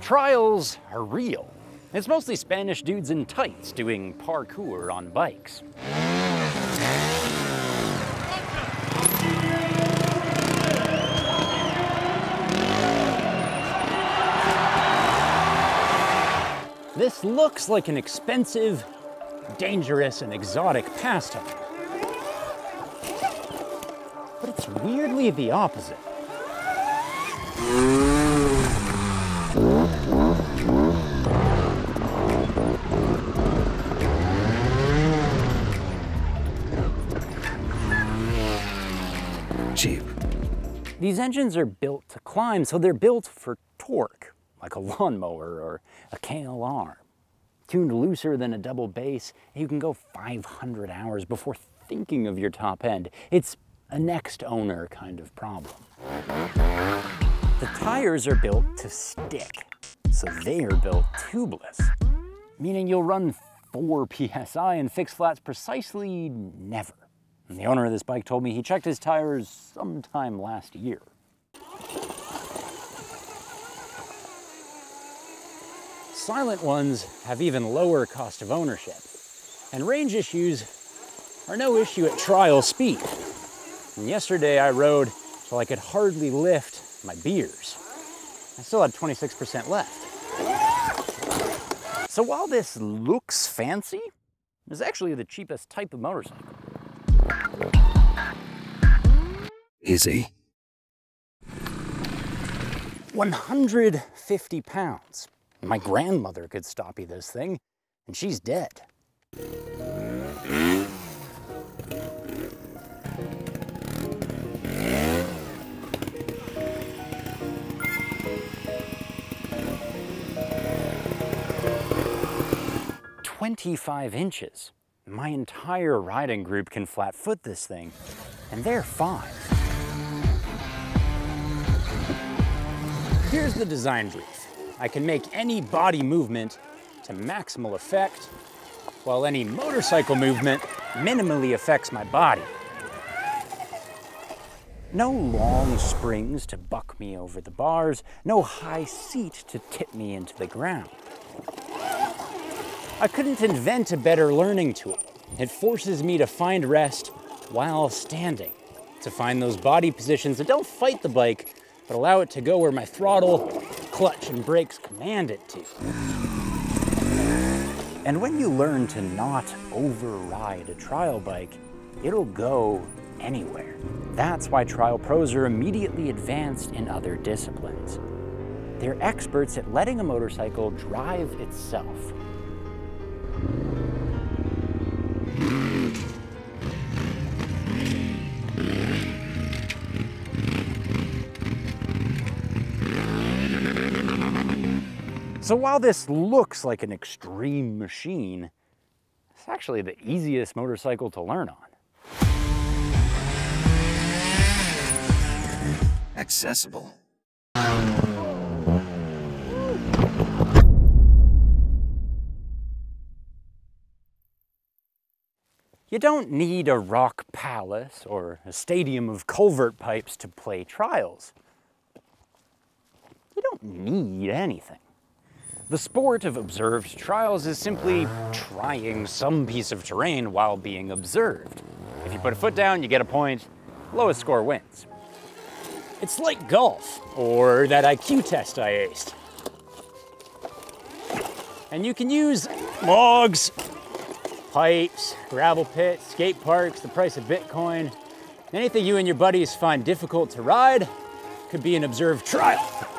Trials are real. It's mostly Spanish dudes in tights doing parkour on bikes. This looks like an expensive, dangerous, and exotic pastime. But it's weirdly the opposite. Cheap. These engines are built to climb, so they're built for torque, like a lawnmower or a KLR. Tuned looser than a double bass, you can go 500 hours before thinking of your top end. It's a next owner kind of problem. The tires are built to stick, so they are built tubeless, meaning you'll run 4 psi and fix flats precisely never. And the owner of this bike told me he checked his tires sometime last year. Silent ones have even lower cost of ownership, and range issues are no issue at trial speed. And yesterday I rode till I could hardly lift my beers. I still had 26% left. So while this looks fancy, it's actually the cheapest type of motorcycle. Easy. 150 pounds. My grandmother could stop you this thing, and she's dead. Hmm? Twenty-five inches. My entire riding group can flat foot this thing, and they're fine. Here's the design brief. I can make any body movement to maximal effect, while any motorcycle movement minimally affects my body. No long springs to buck me over the bars, no high seat to tip me into the ground. I couldn't invent a better learning tool. It forces me to find rest while standing, to find those body positions that don't fight the bike, but allow it to go where my throttle, clutch, and brakes command it to. And when you learn to not override a trial bike, it'll go anywhere. That's why trial pros are immediately advanced in other disciplines. They're experts at letting a motorcycle drive itself. So while this looks like an extreme machine, it's actually the easiest motorcycle to learn on. Accessible. You don't need a rock palace or a stadium of culvert pipes to play trials. You don't need anything. The sport of observed trials is simply trying some piece of terrain while being observed. If you put a foot down, you get a point, lowest score wins. It's like golf, or that IQ test I aced. And you can use logs, pipes, gravel pits, skate parks, the price of Bitcoin. Anything you and your buddies find difficult to ride could be an observed trial.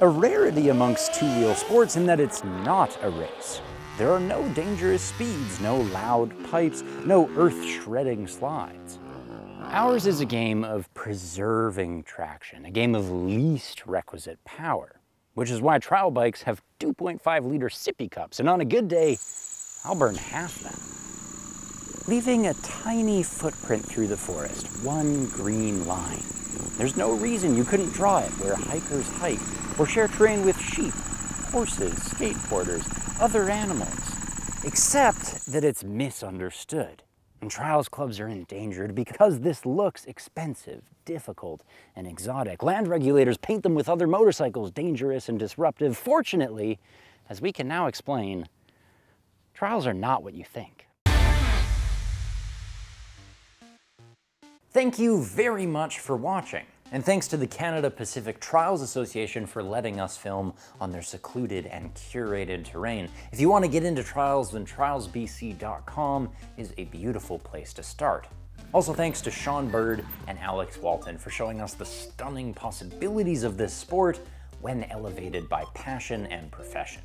A rarity amongst two-wheel sports in that it's not a race. There are no dangerous speeds, no loud pipes, no earth-shredding slides. Ours is a game of preserving traction, a game of least requisite power which is why trial bikes have 2.5 liter sippy cups, and on a good day, I'll burn half them. Leaving a tiny footprint through the forest, one green line. There's no reason you couldn't draw it where hikers hike, or share terrain with sheep, horses, skateboarders, other animals, except that it's misunderstood. And trials clubs are endangered because this looks expensive, difficult, and exotic. Land regulators paint them with other motorcycles, dangerous and disruptive. Fortunately, as we can now explain, trials are not what you think. Thank you very much for watching. And thanks to the Canada Pacific Trials Association for letting us film on their secluded and curated terrain. If you want to get into trials, then trialsbc.com is a beautiful place to start. Also thanks to Sean Bird and Alex Walton for showing us the stunning possibilities of this sport when elevated by passion and profession.